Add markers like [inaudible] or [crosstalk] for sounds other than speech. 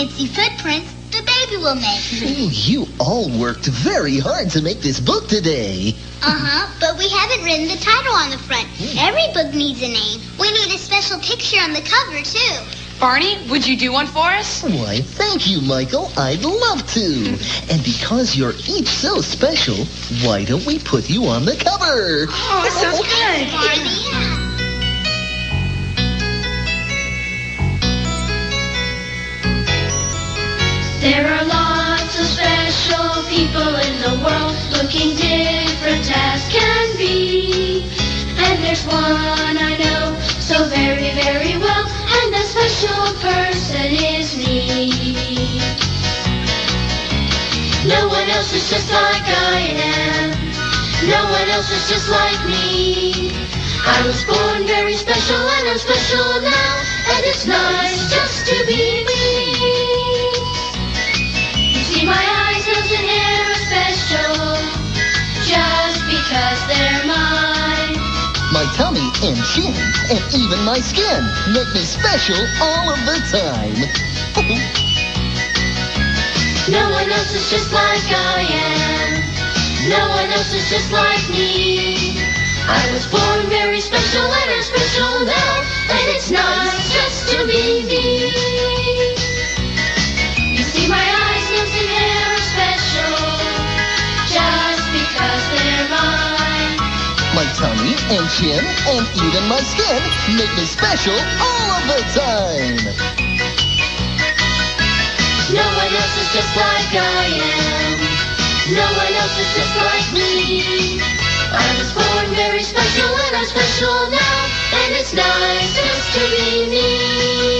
fancy footprints the baby will make. Ooh, you all worked very hard to make this book today. Uh-huh, but we haven't written the title on the front. Every book needs a name. We need a special picture on the cover, too. Barney, would you do one for us? Why, thank you, Michael. I'd love to. [laughs] and because you're each so special, why don't we put you on the cover? Oh, that sounds good. Barney. There are lots of special people in the world looking different as can be. And there's one I know so very, very well, and that special person is me. No one else is just like I am. No one else is just like me. I was born very special and I'm special now, and it's nice just to be My tummy and chin and even my skin make me special all of the time. [laughs] No one else is just like I am. No one else is just like me. I was born very special my tummy and chin and even my skin make me special all of the time. No one else is just like I am. No one else is just like me. I was born very special and I'm special now. And it's nice just to be me.